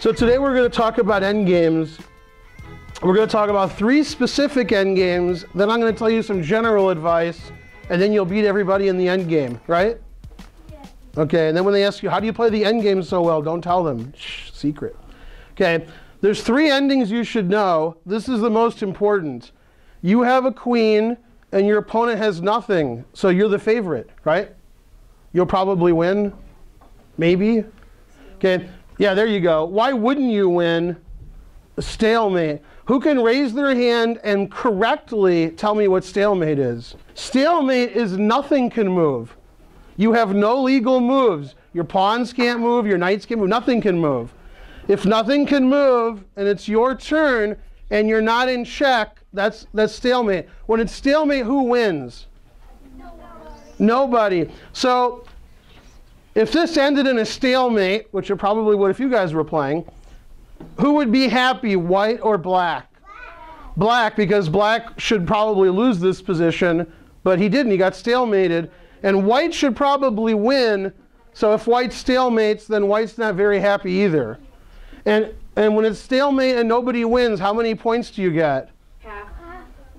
So today we're going to talk about endgames. We're going to talk about three specific endgames. Then I'm going to tell you some general advice, and then you'll beat everybody in the endgame, right? Okay, and then when they ask you, how do you play the endgame so well? Don't tell them. Shh, secret. Okay, there's three endings you should know. This is the most important. You have a queen, and your opponent has nothing, so you're the favorite, right? You'll probably win. Maybe. Okay, yeah, there you go. Why wouldn't you win? Stalemate. Who can raise their hand and correctly tell me what stalemate is? Stalemate is nothing can move. You have no legal moves. Your pawns can't move, your knights can't move, nothing can move. If nothing can move and it's your turn and you're not in check, that's that's stalemate. When it's stalemate, who wins? Nobody. So if this ended in a stalemate, which it probably would if you guys were playing, who would be happy, white or black? Black, because black should probably lose this position, but he didn't. He got stalemated. And white should probably win. So if white stalemates, then white's not very happy either. And, and when it's stalemate and nobody wins, how many points do you get? Half.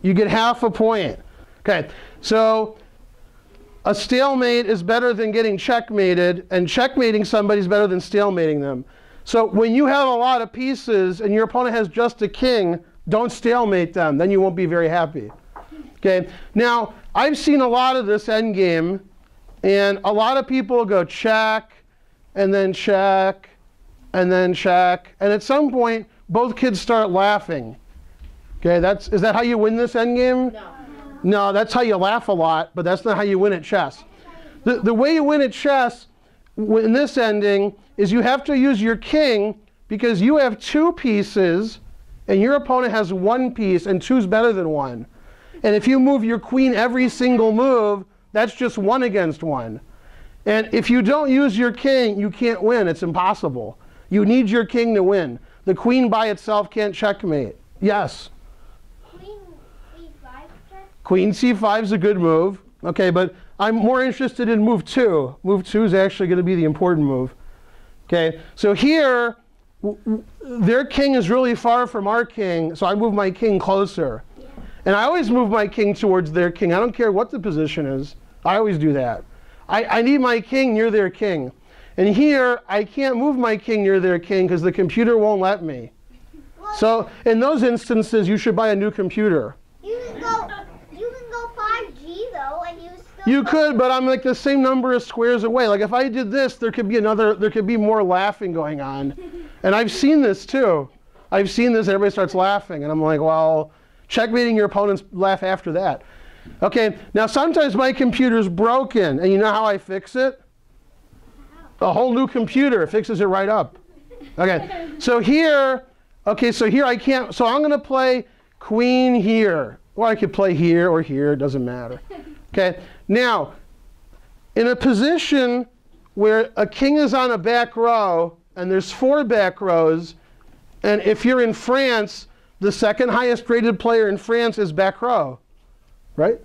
You get half a point. Okay, so a stalemate is better than getting checkmated, and checkmating somebody is better than stalemating them. So when you have a lot of pieces and your opponent has just a king, don't stalemate them. Then you won't be very happy. Okay. Now I've seen a lot of this endgame, and a lot of people go check, and then check, and then check, and at some point both kids start laughing. Okay. That's is that how you win this endgame? No. No, that's how you laugh a lot, but that's not how you win at chess. The, the way you win at chess in this ending is you have to use your king because you have two pieces and your opponent has one piece and two's better than one. And if you move your queen every single move, that's just one against one. And if you don't use your king, you can't win. It's impossible. You need your king to win. The queen by itself can't checkmate. Yes. Queen e5 check. Queen c5 is a good move. Okay, but I'm more interested in move two. Move two is actually going to be the important move. Okay, so here, their king is really far from our king, so I move my king closer. And I always move my king towards their king. I don't care what the position is. I always do that. I, I need my king near their king. And here, I can't move my king near their king because the computer won't let me. Well, So in those instances, you should buy a new computer. you can go. You can go 5G though, and you still. You go- could, but I'm like the same number of squares away. Like if I did this, there could be another, there could be more laughing going on. And I've seen this too. I've seen this, everybody starts laughing. And I'm like, well, checkmating your opponents laugh after that. Okay, now sometimes my computer's broken, and you know how I fix it? A whole new computer fixes it right up. Okay, so here, okay, so here I can't, so I'm going to play queen here. Or I could play here or here, it doesn't matter. Okay, now, in a position where a king is on a back row, and there's four back rows, and if you're in France, the second highest rated player in France is Bacrot, right?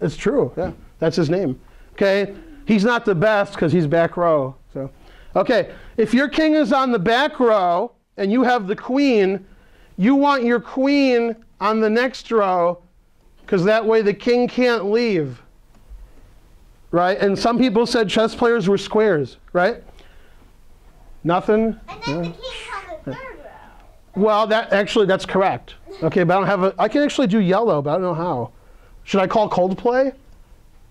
It's true, yeah, that's his name. Okay, he's not the best because he's back row. So, okay, if your king is on the back row and you have the queen, you want your queen on the next row because that way the king can't leave. Right? And some people said chess players were squares, right? Nothing? And then Yeah. the third. Well, that actually that's correct. Okay, but I don't have a I can actually do yellow, but I don't know how. Should I call Coldplay?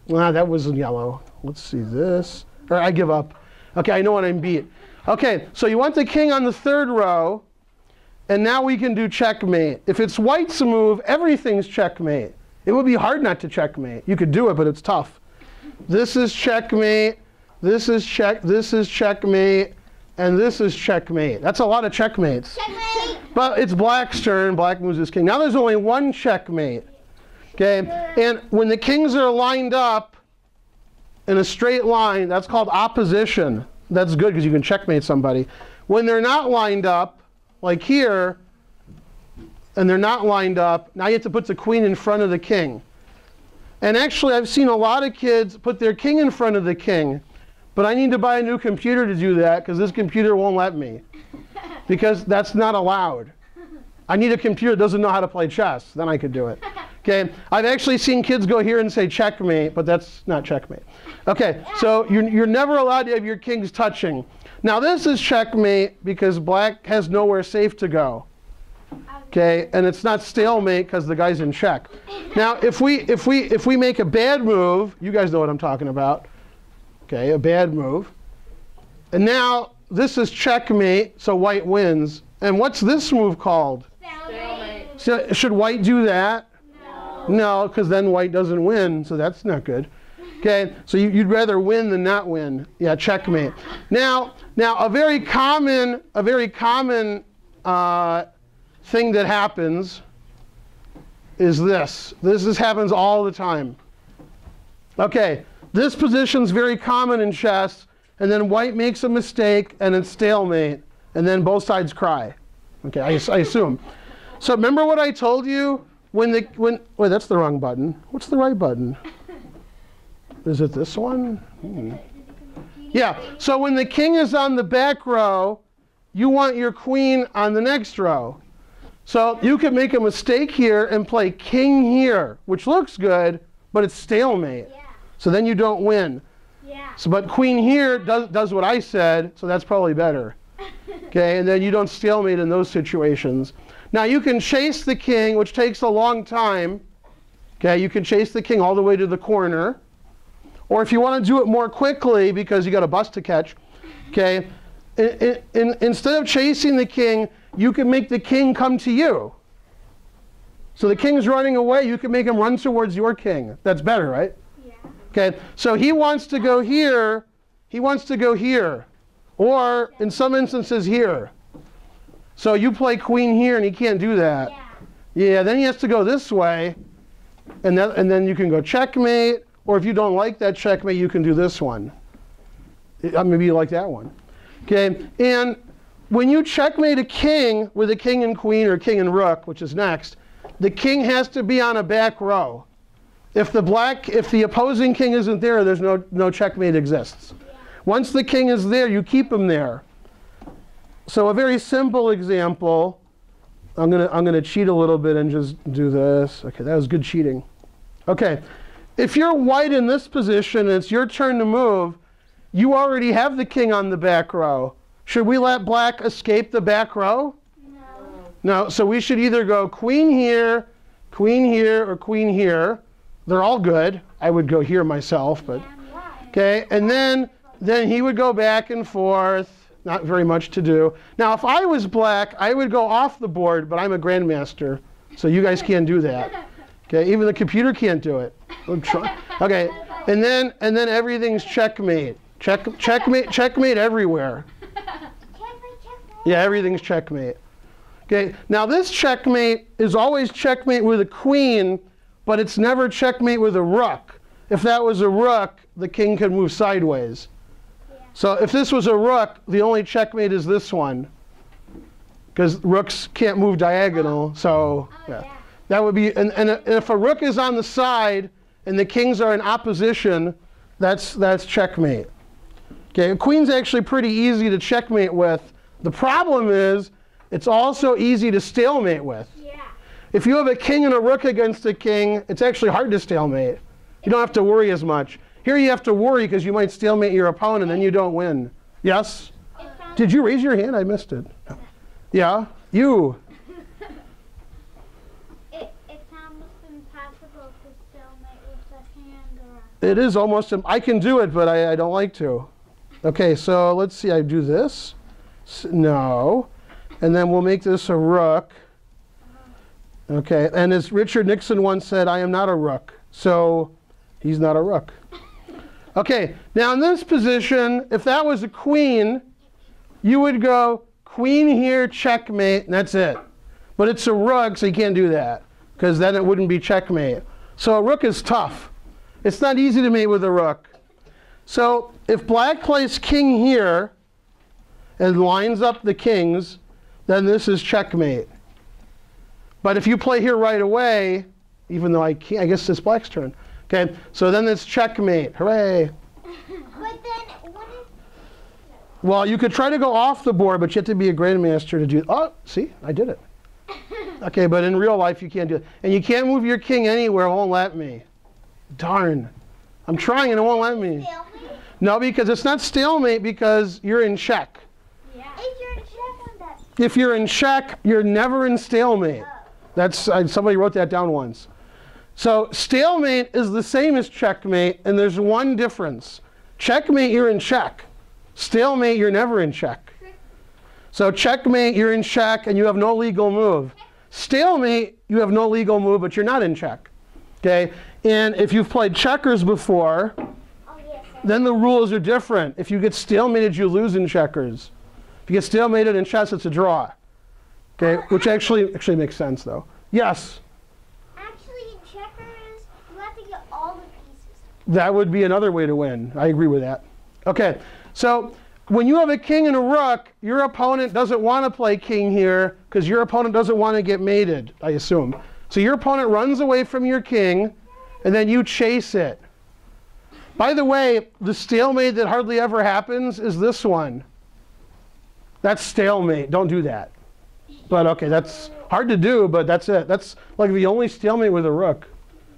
Nah, that wasn't yellow. Let's see this. Or I give up. Okay, I know what I'm beat. Okay, so you want the king on the third row, and now we can do checkmate. If it's white's move, everything's checkmate. It would be hard not to checkmate. You could do it, but it's tough. This is checkmate. This is check. This is checkmate. And this is checkmate. That's a lot of checkmates. Checkmate. But it's black's turn. Black moves his king. Now there's only one checkmate. Okay? And when the kings are lined up in a straight line, that's called opposition. That's good because you can checkmate somebody. When they're not lined up, like here, and they're not lined up, now you have to put the queen in front of the king. And actually, I've seen a lot of kids put their king in front of the king. But I need to buy a new computer to do that because this computer won't let me. because that's not allowed. I need a computer that doesn't know how to play chess. Then I could do it. Okay, I've actually seen kids go here and say checkmate, but that's not checkmate. Okay, so you're, you're never allowed to have your kings touching. Now this is checkmate because black has nowhere safe to go. Okay, and it's not stalemate because the guy's in check. Now if we if we if we make a bad move, you guys know what I'm talking about. Okay, a bad move. And now this is checkmate, so white wins. And what's this move called? Stalemate. So should white do that? No. No, because then white doesn't win, so that's not good. Okay, so you, would rather win than not win. Yeah, checkmate. Now, now a very common, a very common uh, thing that happens is this. This is, happens all the time. Okay, this position's very common in chess, and then white makes a mistake, and it's stalemate, and then both sides cry. Okay, I, I assume. So remember what I told you when the when wait that's the wrong button. What's the right button? Is it this one? Hmm. Yeah. So when the king is on the back row, you want your queen on the next row. So you could make a mistake here and play king here, which looks good, but it's stalemate. Yeah. So then you don't win. Yeah. So but queen here does does what I said, so that's probably better. Okay, and then you don't stalemate in those situations. Now you can chase the king, which takes a long time. Okay, you can chase the king all the way to the corner. Or if you want to do it more quickly because you got a bus to catch, okay, in, in, instead of chasing the king, you can make the king come to you. So the king's running away, you can make him run towards your king. That's better, right? Yeah. Okay, so he wants to go here, he wants to go here, or in some instances here. So you play queen here and he can't do that. Yeah. Yeah, then he has to go this way, and, that, and then you can go checkmate, or if you don't like that checkmate, you can do this one. Uh, Maybe you like that one. Okay, and when you checkmate a king with a king and queen or king and rook, which is next, the king has to be on a back row. If the black, if the opposing king isn't there, there's no, no checkmate exists. Once the king is there, you keep him there. So a very simple example, I'm gonna, I'm gonna cheat a little bit and just do this. Okay, that was good cheating. Okay, if you're white in this position and it's your turn to move, you already have the king on the back row. Should we let black escape the back row? No. No, so we should either go queen here, queen here, or queen here. They're all good. I would go here myself, but okay. And then then he would go back and forth. Not very much to do. Now, if I was black, I would go off the board, but I'm a grandmaster, so you guys can't do that. Okay, even the computer can't do it. Okay, and then and then everything's checkmate. Check checkmate checkmate everywhere. Checkmate, checkmate. Yeah, everything's checkmate. Okay, now this checkmate is always checkmate with a queen, but it's never checkmate with a rook. If that was a rook, the king could move sideways. So if this was a rook, the only checkmate is this one. Because rooks can't move diagonal, oh. so Oh, yeah. yeah. That would be, and, and if a rook is on the side and the kings are in opposition, that's, that's checkmate. Okay, a queen's actually pretty easy to checkmate with. The problem is, it's also easy to stalemate with. Yeah. If you have a king and a rook against a king, it's actually hard to stalemate. You don't have to worry as much. Here you have to worry because you might stalemate your opponent and then you don't win. Yes? Did you raise your hand? I missed it. Yeah? You? It, it's almost impossible to stalemate with a hand or It is almost, I can do it, but I, I don't like to. Okay, so let's see, I do this. No. And then we'll make this a rook. Okay, and as Richard Nixon once said, I am not a rook. So he's not a rook. Okay, now in this position, if that was a queen, you would go queen here, checkmate, and that's it. But it's a rook, so you can't do that, because then it wouldn't be checkmate. So a rook is tough. It's not easy to mate with a rook. So if black plays king here and lines up the kings, then this is checkmate. But if you play here right away, even though I can't, I guess it's black's turn. Okay, so then it's checkmate. Hooray. But then, what if, Well, you could try to go off the board, but you have to be a grandmaster to do. Oh, see, I did it. Okay, but in real life you can't do it, and you can't move your king anywhere. It won't let me. Darn. I'm trying and it won't let me. Stalemate? No, because it's not stalemate because you're in check. Yeah. If you're in check on that. If you're in check, you're never in stalemate. Oh. That's I, somebody wrote that down once. So stalemate is the same as checkmate, and there's one difference. Checkmate, you're in check. Stalemate, you're never in check. So checkmate, you're in check and you have no legal move. Stalemate, you have no legal move, but you're not in check. Okay? And if you've played checkers before, Oh yes. I- then the rules are different. If you get stalemated, you lose in checkers. If you get stalemated in chess, it's a draw. Okay, which actually actually makes sense though. Yes, Actually, in checkers, you have to get all the pieces. that would be another way to win. I agree with that. Okay, so when you have a king and a rook, your opponent doesn't want to play king here because your opponent doesn't want to get mated, I assume. So your opponent runs away from your king and then you chase it. By the way, the stalemate that hardly ever happens is this one. That's stalemate. Don't do that. But okay, that's hard to do, but that's it. That's like the only stalemate with a rook.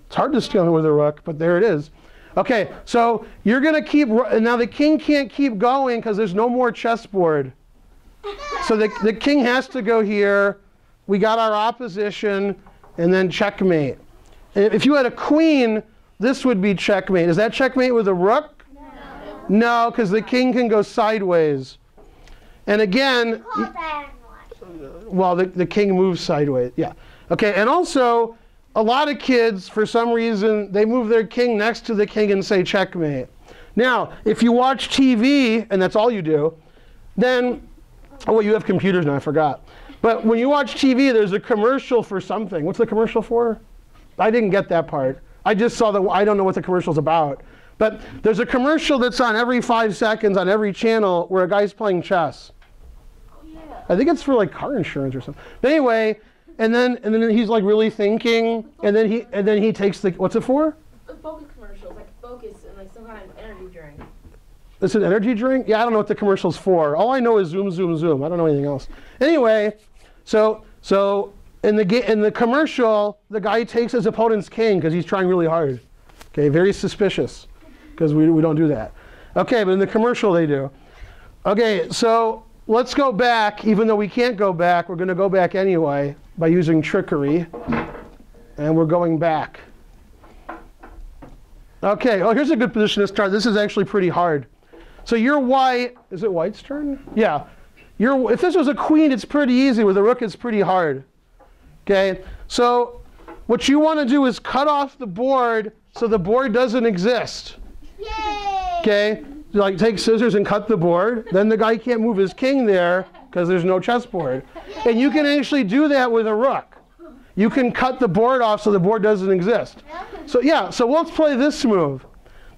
It's hard to stalemate with a rook, but there it is. Okay, so you're going to keep, now the king can't keep going because there's no more chessboard. So the, the king has to go here. We got our opposition, and then checkmate. If you had a queen, this would be checkmate. Is that checkmate with a rook? No, because the king can go sideways. And again, Call it diagonal. actually. well, the, the king moves sideways. Yeah. Okay, and also, a lot of kids, for some reason, they move their king next to the king and say checkmate. Now, if you watch TV, and that's all you do, then, oh, well, you have computers now, I forgot. But when you watch TV, there's a commercial for something. What's the commercial for? I didn't get that part. I just saw the, I don't know what the commercial's about. But there's a commercial that's on every five seconds on every channel where a guy's playing chess. Oh, yeah. I think it's for like car insurance or something. But anyway, and then and then he's like really thinking, and then he and then he takes the what's it for? Focus commercials, like focus and like some kind of energy drink. It's an energy drink. Yeah, I don't know what the commercial's for. All I know is zoom, zoom, zoom. I don't know anything else. Anyway, so so in the in the commercial, the guy takes his opponent's king because he's trying really hard. Okay, very suspicious because we we don't do that. Okay, but in the commercial they do. Okay, so let's go back. Even though we can't go back, we're going to go back anyway by using trickery, and we're going back. Okay, oh, here's a good position to start. This is actually pretty hard. So you're white. Is it white's turn? Yeah. You're, if this was a queen, it's pretty easy. With a rook, it's pretty hard. Okay. So what you want to do is cut off the board so the board doesn't exist. Yay! Okay. Like take scissors and cut the board. Then the guy can't move his king there because there's no chessboard. And you can actually do that with a rook. You can cut the board off so the board doesn't exist. So yeah, so let's play this move.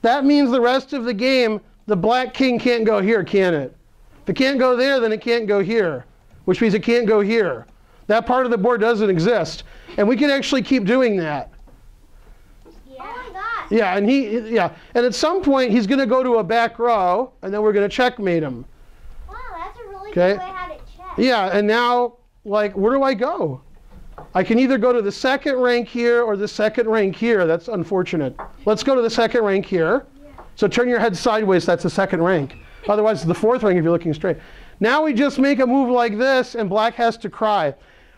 That means the rest of the game, the black king can't go here, can it? If it can't go there, then it can't go here, which means it can't go here. That part of the board doesn't exist. And we can actually keep doing that. Yeah. Oh. Yeah, and he yeah, and at some point he's going to go to a back row and then we're going to checkmate him. Wow, that's a really good way how to check. Yeah, and now like where do I go? I can either go to the second rank here or the second rank here. That's unfortunate. Let's go to the second rank here. So turn your head sideways, that's the second rank. Otherwise, it's the fourth rank if you're looking straight. Now we just make a move like this, and black has to cry.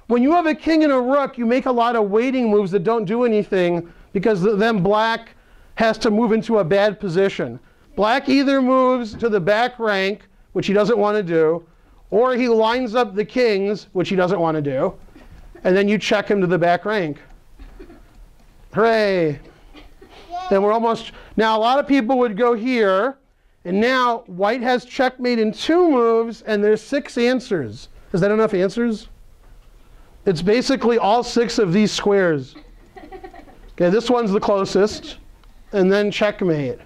When you have a king and a rook, you make a lot of waiting moves that don't do anything because then black has to move into a bad position. Black either moves to the back rank, which he doesn't want to do, or he lines up the kings, which he doesn't want to do, and then you check him to the back rank. Hooray! And we're almost, now a lot of people would go here, and now white has checkmate in two moves, and there's six answers. Is that enough answers? It's basically all six of these squares. Okay, this one's the closest, and then checkmate.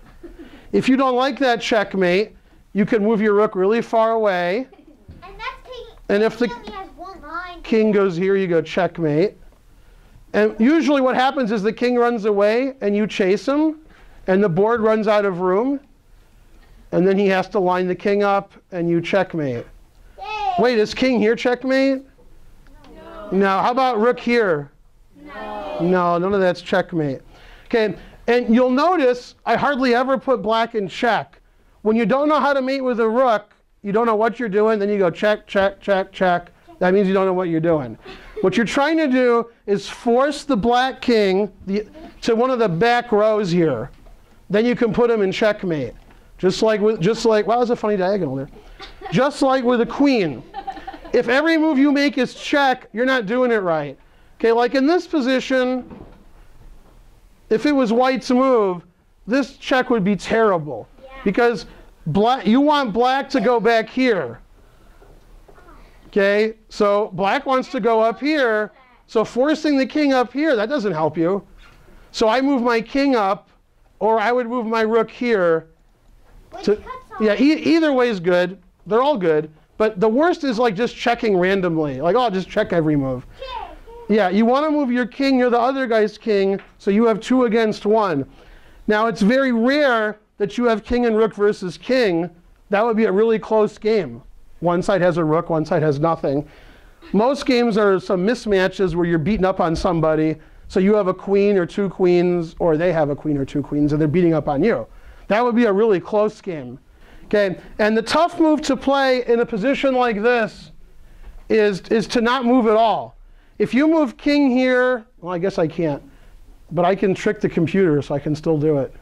If you don't like that checkmate, you can move your rook really far away. And. And if the- he only has one line. King goes here, you go checkmate. And usually what happens is the king runs away and you chase him, and the board runs out of room. and then he has to line the king up, and you checkmate. Yay. Wait, is king here checkmate? No. How about rook here? No. No, none of that's checkmate. Okay, and you'll notice I hardly ever put black in check. When you don't know how to mate with a rook, you don't know what you're doing, then you go check, check, check, check. That means you don't know what you're doing. What you're trying to do is force the black king the, to one of the back rows here. Then you can put him in checkmate. Just like with, just like, wow, that's a funny diagonal there. Just like with a queen. If every move you make is check, you're not doing it right. Okay, like in this position, if it was white's move, this check would be terrible. Yeah. Because black, you want black to go back here. Okay, so black wants to go up here. So forcing the king up here, that doesn't help you. So I move my king up, or I would move my rook here. To, yeah, e- either way is good. They're all good. But the worst is like just checking randomly. Like, oh, I'll just check every move. Yeah, you want to move your king near the other guy's king, so you have two against one. Now, it's very rare that you have king and rook versus king. That would be a really close game. One side has a rook, one side has nothing. Most games are some mismatches where you're beating up on somebody, so you have a queen or two queens, or they have a queen or two queens, and they're beating up on you. That would be a really close game. Okay, and the tough move to play in a position like this is, is to not move at all. If you move king here, well, I guess I can't, but I can trick the computer so I can still do it.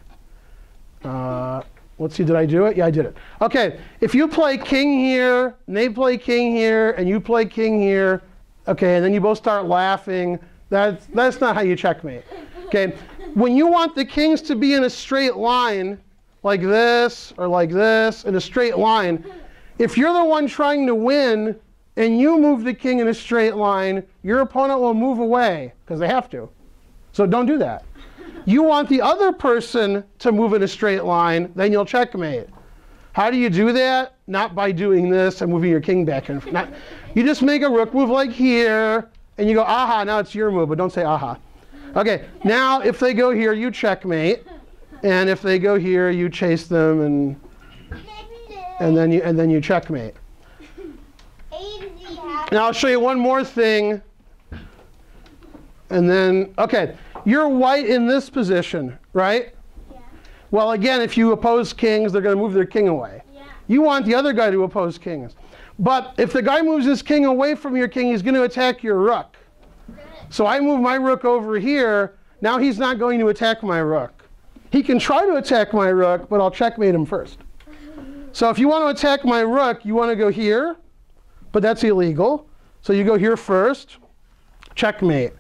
Uh, let's see, did I do it? Yeah, I did it. Okay, if you play king here, and they play king here, and you play king here, okay, and then you both start laughing, that's, that's not how you checkmate. Okay, when you want the kings to be in a straight line, like this or like this, in a straight line, if you're the one trying to win, and you move the king in a straight line, your opponent will move away because they have to. So don't do that. You want the other person to move in a straight line, then you'll checkmate. How do you do that? Not by doing this and moving your king back and not, You just make a rook move like here, and you go, aha, now it's your move, but don't say aha. Okay, now if they go here, you checkmate. And if they go here, you chase them and, and, then, you, and then you checkmate. Now I'll show you one more thing. And then, okay, you're white in this position, right? Yeah. Well, again, if you oppose kings, they're going to move their king away. Yeah. You want the other guy to oppose kings. But if the guy moves his king away from your king, he's going to attack your rook. So I move my rook over here. Now he's not going to attack my rook. He can try to attack my rook, but I'll checkmate him first. So if you want to attack my rook, you want to go here, but that's illegal. So you go here first, checkmate.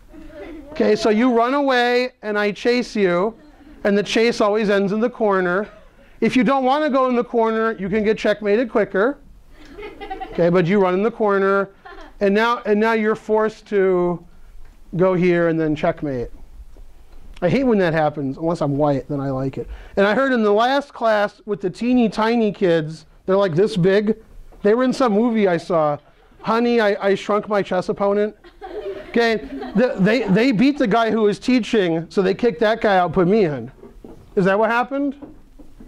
Okay, so you run away and I chase you, and the chase always ends in the corner. If you don't want to go in the corner, you can get checkmated quicker. Okay, but you run in the corner, and now and now you're forced to go here and then checkmate. I hate when that happens, unless I'm white, then I like it. And I heard in the last class with the teeny tiny kids, they're like this big. They were in some movie I saw. Honey, I, I shrunk my chess opponent. Okay, the, they, they beat the guy who was teaching, so they kicked that guy out, put me in. Is that what happened? No.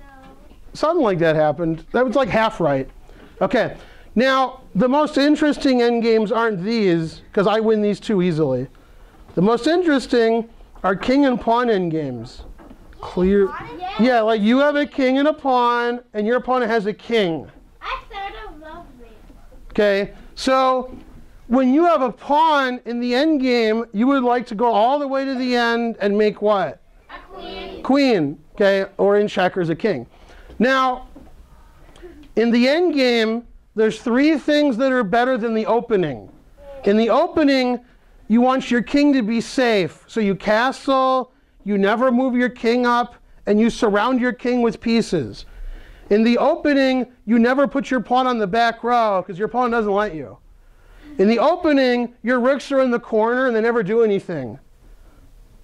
Something like that happened. That was like half right. Okay, now the most interesting endgames aren't these, because I win these too easily. The most interesting are king and pawn endgames. Clear. Yeah. Yeah, like you have a king and a pawn, and your opponent has a king. I sort of love this. Okay, so when you have a pawn in the end game, you would like to go all the way to the end and make what? A queen. Queen, okay, or in checkers a king. Now, in the end game, there's three things that are better than the opening. In the opening, you want your king to be safe. So you castle, you never move your king up, and you surround your king with pieces. In the opening, you never put your pawn on the back row because your pawn doesn't let you. In the opening, your rooks are in the corner and they never do anything.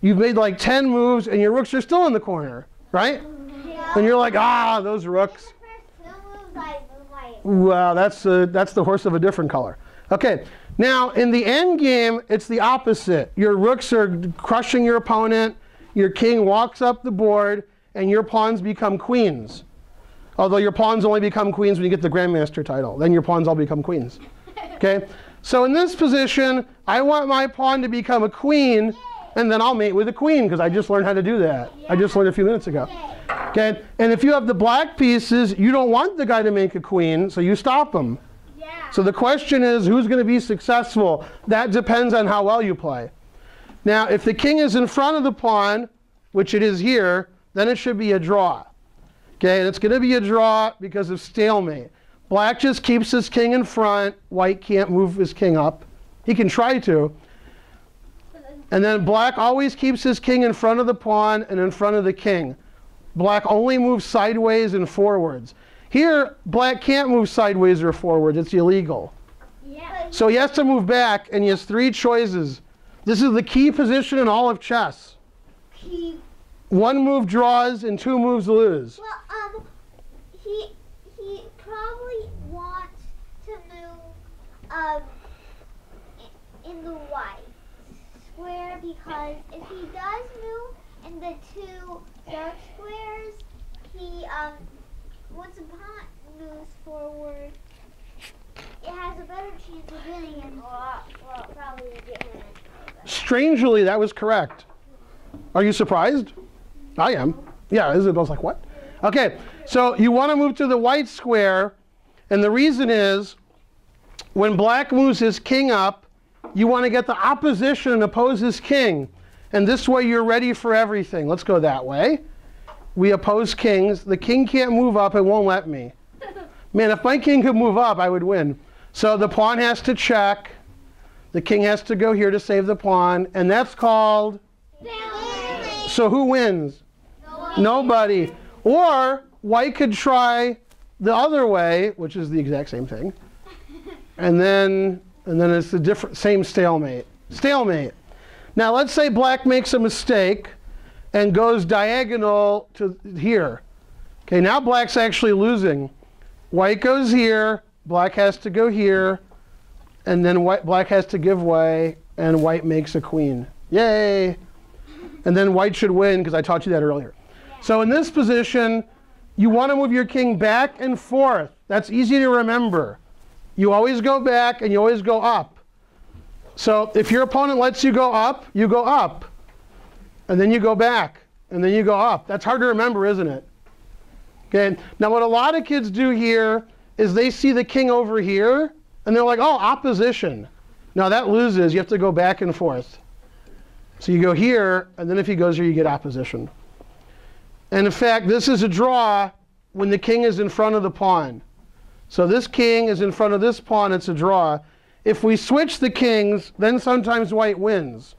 You've made like 10 moves and your rooks are still in the corner, right? Yeah. And you're like, ah, those rooks. Well, that's, uh, that's the horse of a different color. Okay, now in the end game, it's the opposite. Your rooks are crushing your opponent, your king walks up the board, and your pawns become queens. Although your pawns only become queens when you get the grandmaster title. Then your pawns all become queens. Okay? So in this position, I want my pawn to become a queen, and then I'll mate with a queen because I just learned how to do that. I just learned a few minutes ago. Okay? And if you have the black pieces, you don't want the guy to make a queen, so you stop him. So the question is, who's going to be successful? That depends on how well you play. Now, if the king is in front of the pawn, which it is here, then it should be a draw. Okay, and it's going to be a draw because of stalemate. Black just keeps his king in front. White can't move his king up. He can try to. And then black always keeps his king in front of the pawn and in front of the king. Black only moves sideways and forwards. Here, black can't move sideways or forwards. It's illegal. Yeah. So he has to move back, and he has three choices. This is the key position in all of chess. He, One move draws, and two moves lose. well, um, he, he probably wants to move, um, in the white square because if he does move in the two dark squares, he, um, once moves forward, it has a better chance of winning and well, probably getting it. Strangely, that was correct. Are you surprised? I am. Yeah, Isabel's like, what? Okay, so you want to move to the white square, and the reason is when black moves his king up, you want to get the opposition and oppose his king. And this way you're ready for everything. Let's go that way. We oppose kings. The king can't move up, it won't let me. Man, if my king could move up, I would win. So the pawn has to check. The king has to go here to save the pawn, and that's called. So who wins? Nobody. Or white could try the other way, which is the exact same thing, and then and then it's the different same stalemate. Stalemate. Now let's say black makes a mistake and goes diagonal to here. Okay, now black's actually losing. White goes here, black has to go here, and then white, black has to give way, and white makes a queen. Yay! And then white should win because I taught you that earlier. So in this position, you want to move your king back and forth. That's easy to remember. You always go back and you always go up. So if your opponent lets you go up, you go up. And then you go back. And then you go up. That's hard to remember, isn't it? Okay. Now what a lot of kids do here is they see the king over here and they're like, oh, opposition. Now that loses. You have to go back and forth. So you go here, and then if he goes here, you get opposition. And in fact, this is a draw when the king is in front of the pawn. So this king is in front of this pawn, it's a draw. If we switch the kings, then sometimes white wins,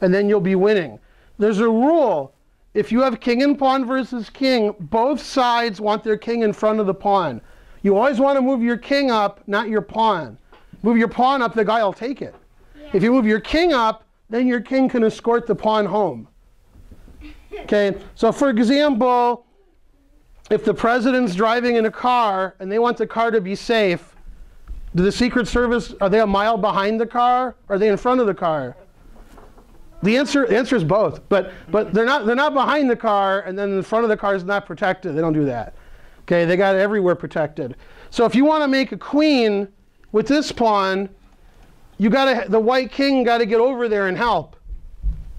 and then you'll be winning. There's a rule. If you have king and pawn versus king, both sides want their king in front of the pawn. You always want to move your king up, not your pawn. Move your pawn up, the guy will take it. If you move your king up, then your king can escort the pawn home. Okay, so for example, if the president's driving in a car and they want the car to be safe, do the Secret Service, are they a mile behind the car? Or are they in front of the car? The answer, the answer is both, but, but they're, not, they're not behind the car and then the front of the car is not protected. They don't do that. Okay, they got it everywhere protected. So if you want to make a queen with this pawn, you gotta, the white king got to get over there and help.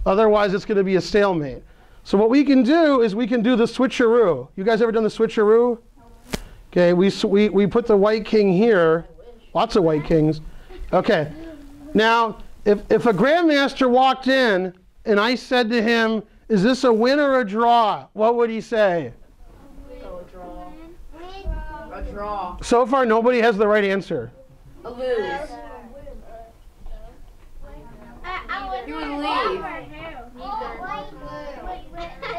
Otherwise, it's going to be a stalemate. So what we can do is we can do the switcheroo. You guys ever done the switcheroo? Okay, we, we, we put the white king here. Lots of white kings. Okay. Now, if, if a grandmaster walked in and I said to him, is this a win or a draw? What would he say? Oh, a draw. A draw. So far, nobody has the right answer. A lose. You would leave.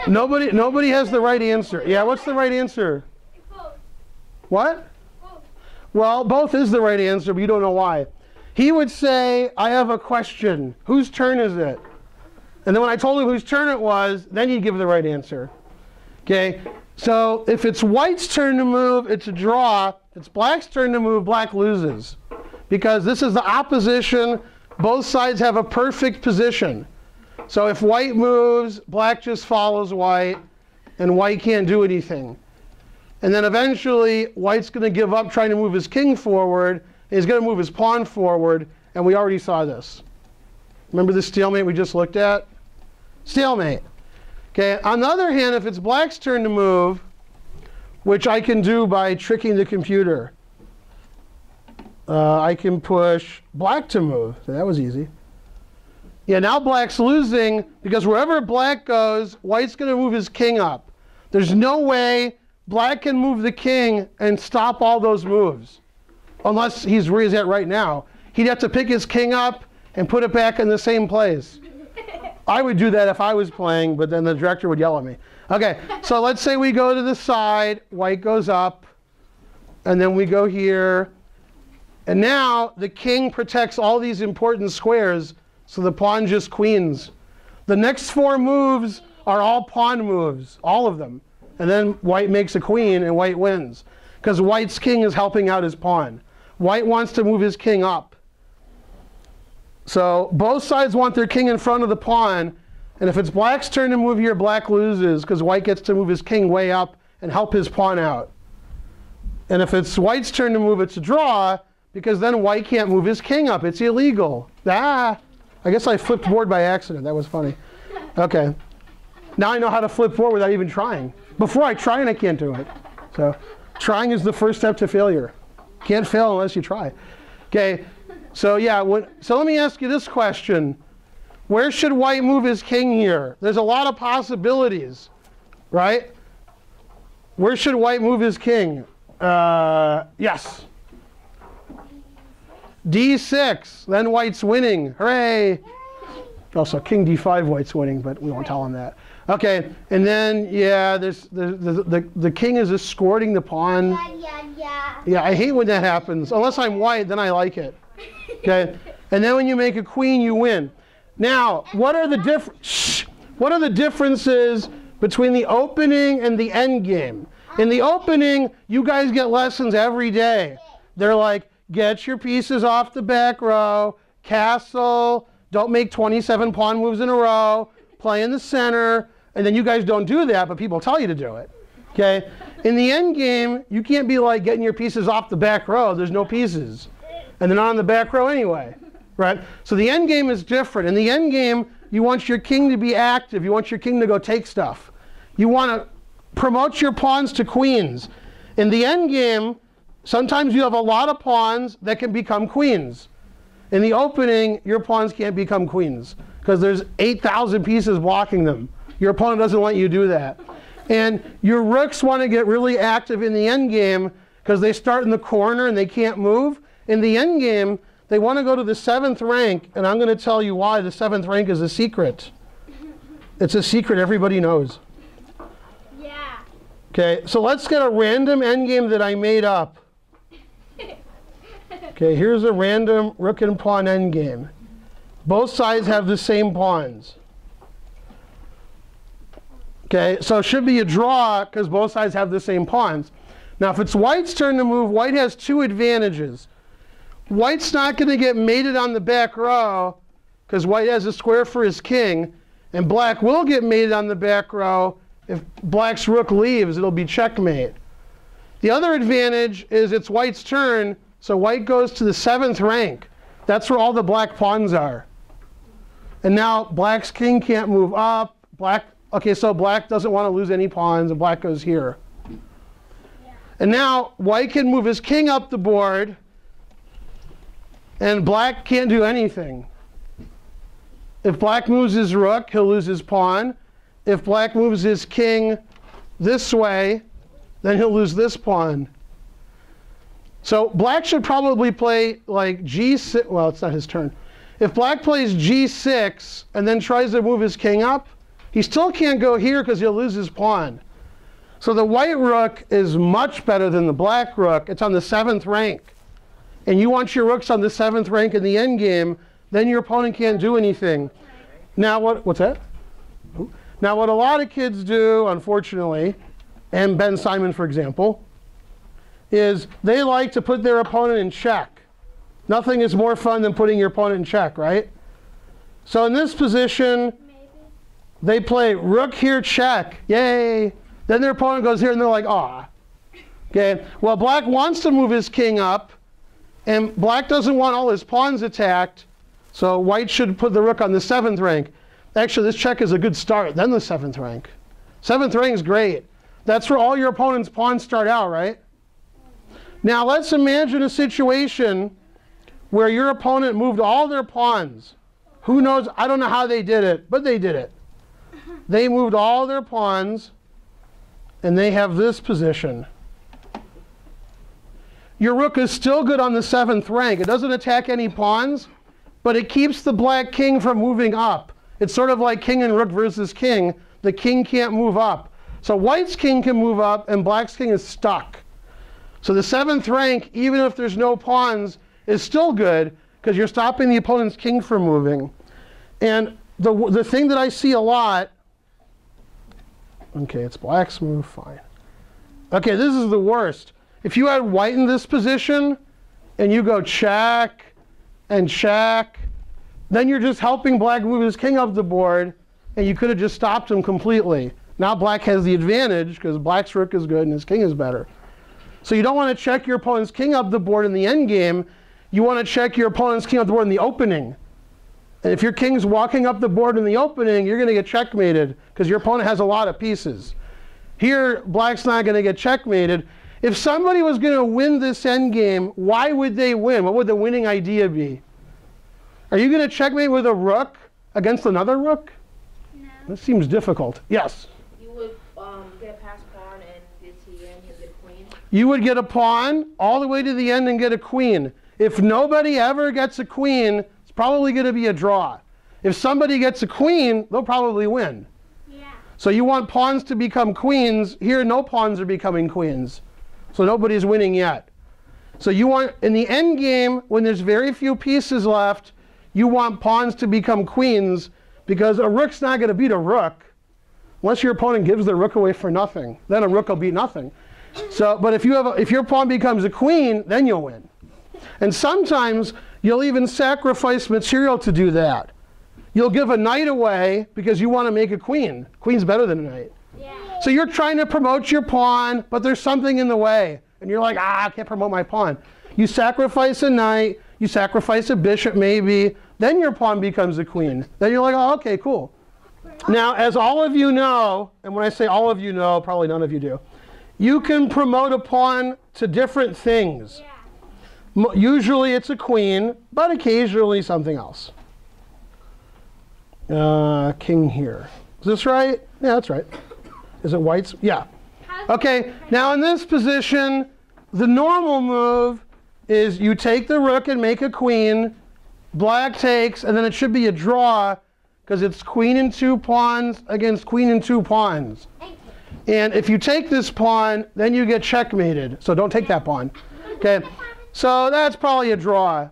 Nobody, nobody has the right answer. Yeah, what's the right answer? What? Well, both is the right answer, but you don't know why. He would say, I have a question. Whose turn is it? And then when I told him whose turn it was, then he'd give the right answer. Okay? So if it's white's turn to move, it's a draw. If It's black's turn to move, black loses. Because this is the opposition. Both sides have a perfect position. So if white moves, black just follows white, and white can't do anything. And then eventually, white's going to give up trying to move his king forward. He's going to move his pawn forward, and we already saw this. Remember the stalemate we just looked at? Stalemate. Okay, on the other hand, if it's black's turn to move, which I can do by tricking the computer, uh, I can push black to move. That was easy. Yeah, now black's losing because wherever black goes, white's going to move his king up. There's no way black can move the king and stop all those moves. Unless he's where he's at right now. He'd have to pick his king up and put it back in the same place. I would do that if I was playing, but then the director would yell at me. Okay, so let's say we go to the side, white goes up, and then we go here. And now the king protects all these important squares, so the pawn just queens. The next four moves are all pawn moves, all of them. And then white makes a queen and white wins. Because white's king is helping out his pawn. White wants to move his king up. So both sides want their king in front of the pawn. And if it's black's turn to move here, black loses because white gets to move his king way up and help his pawn out. And if it's white's turn to move, it's a draw because then white can't move his king up. It's illegal. Ah, I guess I flipped board by accident. That was funny. Okay. Now I know how to flip board without even trying. Before I try and I can't do it. So trying is the first step to failure. Can't fail unless you try. Okay. So yeah, so let me ask you this question. Where should white move his king here? There's a lot of possibilities, right? Where should white move his king? Uh, yes. D6. Then white's winning. Hooray. Also, king D5, white's winning, but we won't tell him that. Okay, and then, yeah, there's, the, the, the, the king is escorting the pawn. Yeah, yeah, yeah. Yeah, I hate when that happens. Unless I'm white, then I like it. Okay, and then when you make a queen, you win. Now, what are the diff- What are the differences between the opening and the end game? In the opening, you guys get lessons every day. They're like, get your pieces off the back row, castle, don't make 27 pawn moves in a row, play in the center, and then you guys don't do that, but people tell you to do it. Okay? In the end game, you can't be like getting your pieces off the back row. There's no pieces. And they're not on the back row anyway. Right? So the end game is different. In the end game, you want your king to be active. You want your king to go take stuff. You want to promote your pawns to queens. In the end game, sometimes you have a lot of pawns that can become queens. In the opening, your pawns can't become queens because there's 8,000 pieces blocking them. Your opponent doesn't want you to do that. And your rooks want to get really active in the end game because they start in the corner and they can't move. In the end game, they want to go to the seventh rank, and I'm going to tell you why the seventh rank is a secret. It's a secret everybody knows. Yeah. Okay, so let's get a random endgame that I made up. Okay, here's a random rook and pawn endgame. Both sides have the same pawns. Okay, so it should be a draw because both sides have the same pawns. Now, if it's white's turn to move, white has two advantages. White's not going to get mated on the back row because white has a square for his king, and black will get mated on the back row. If black's rook leaves, it'll be checkmate. The other advantage is it's white's turn, so white goes to the seventh rank. That's where all the black pawns are. And now black's king can't move up. Black, okay, so black doesn't want to lose any pawns, and black goes here. And now white can move his king up the board, and black can't do anything. If black moves his rook, he'll lose his pawn. If black moves his king this way, then he'll lose this pawn. So black should probably play like g6. Well, it's not his turn. If black plays g6 and then tries to move his king up, he still can't go here because he'll lose his pawn. So the white rook is much better than the black rook. It's on the seventh rank. And you want your rooks on the seventh rank in the end game, then your opponent can't do anything. Now what? What's that? Now what a lot of kids do, unfortunately, and Ben Simon, for example, is they like to put their opponent in check. Nothing is more fun than putting your opponent in check, right? So in this position, they play rook here check, yay. Then their opponent goes here and they're like, ah. Okay, well, black wants to move his king up, and black doesn't want all his pawns attacked, so white should put the rook on the seventh rank. Actually, this check is a good start, then the seventh rank. Seventh rank is great. That's where all your opponent's pawns start out, right? Now, let's imagine a situation where your opponent moved all their pawns. Who knows? I don't know how they did it, but they did it. They moved all their pawns, and they have this position. Your rook is still good on the seventh rank. It doesn't attack any pawns, but it keeps the black king from moving up. It's sort of like king and rook versus king. The king can't move up. So white's king can move up, and black's king is stuck. So the seventh rank, even if there's no pawns, is still good because you're stopping the opponent's king from moving. And the, the thing that I see a lot, okay, it's black's move, fine. Okay, this is the worst. If you had white in this position and you go check and check, then you're just helping black move his king up the board and you could have just stopped him completely. Now black has the advantage because black's rook is good and his king is better. So you don't want to check your opponent's king up the board in the end game. You want to check your opponent's king up the board in the opening. And if your king's walking up the board in the opening, you're going to get checkmated because your opponent has a lot of pieces. Here, black's not going to get checkmated. If somebody was going to win this endgame, why would they win? What would the winning idea be? Are you going to checkmate with a rook against another rook? No. That seems difficult. Yes. You would um, get a pass pawn and get to the end, hit the queen. You would get a pawn all the way to the end and get a queen. If nobody ever gets a queen, it's probably going to be a draw. If somebody gets a queen, they'll probably win. Yeah. So you want pawns to become queens. Here, no pawns are becoming queens. So nobody's winning yet. So you want, in the end game, when there's very few pieces left, you want pawns to become queens because a rook's not going to beat a rook unless your opponent gives their rook away for nothing. Then a rook will beat nothing. So, but if you have, a, if your pawn becomes a queen, then you'll win. And sometimes you'll even sacrifice material to do that. You'll give a knight away because you want to make a queen. Queen's better than a knight. Yeah. So you're trying to promote your pawn, but there's something in the way. And you're like, ah, I can't promote my pawn. You sacrifice a knight, you sacrifice a bishop maybe, then your pawn becomes a queen. Then you're like, oh, okay, cool. Now, as all of you know, and when I say all of you know, probably none of you do, you can promote a pawn to different things. Yeah. Usually it's a queen, but occasionally something else. Uh, king here. Is this right? Yeah, that's right. Is it white's? Yeah. Okay, now in this position, the normal move is you take the rook and make a queen, black takes, and then it should be a draw because it's queen and two pawns against queen and two pawns. And if you take this pawn, then you get checkmated. So don't take that pawn. Okay, so that's probably a draw.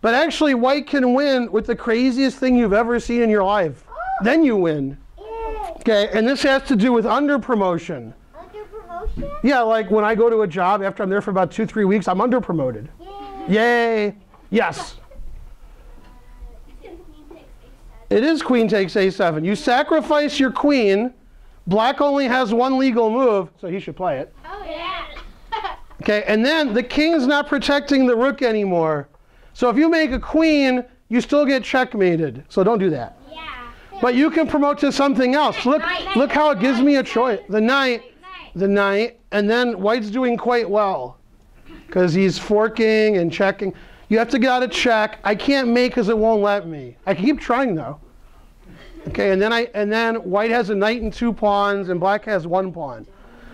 But actually, white can win with the craziest thing you've ever seen in your life. Then you win. Yeah. Okay, and this has to do with under promotion. Under promotion? Yeah, like when I go to a job after I'm there for about two, three weeks, I'm under promoted. Yeah. Yay! Yes, it is queen takes a7. You sacrifice your queen. Black only has one legal move, so he should play it. Oh yeah. Okay, and then the king's not protecting the rook anymore. So if you make a queen, you still get checkmated. So don't do that. yeah. But you can promote to something else. Look, look how it gives me a choice. The knight, the knight, and then white's doing quite well because he's forking and checking. You have to get out of check. I can't make because it won't let me. I can keep trying though. Okay, and then I and then white has a knight and two pawns, and black has one pawn.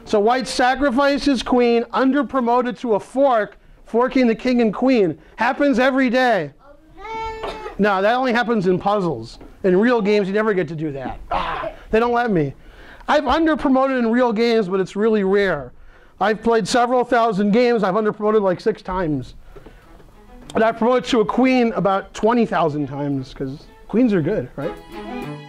So white sacrifices queen, under promoted to a fork, forking the king and queen. Happens every day. No, that only happens in puzzles. In real games, you never get to do that. Ah, they don't let me. I've under promoted in real games, but it's really rare. I've played several thousand games. I've under promoted like six times. And I've promoted to a queen about 20,000 times because queens are good, right?